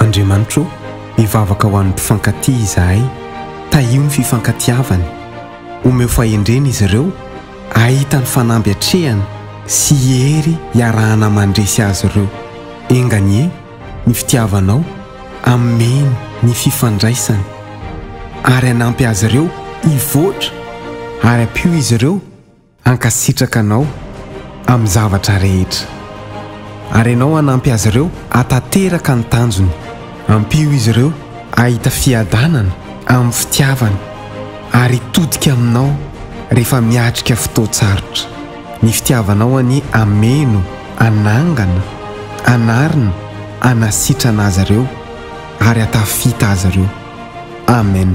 Andriamanitro, mivavaka ho an'ny mpifankatia izahay. Tahio ny fifankatiavany. Omeo fahendrena izy ireo hahita ny fanamby atrehany sy hery hiarahana mandresy azy ireo. Enga anie. ny fitiavanao, amen ny fifandraisany, ary anampy azy ireo hivoatra ary ampio izy ireo hankasitraka anao amin'ny zavatra rehetra, ary ianao hanampy azy ireo hatanteraka ny tanjony, ampio izy ireo hahita fiadanana amin'ny fitiavany ary hitodika aminao rehefa miatrika fotoan-tsarotra. Ny fitiavanao anie ameno anangana, anarina, anasitrana azy ireo ary atafita azy ireo. Amen.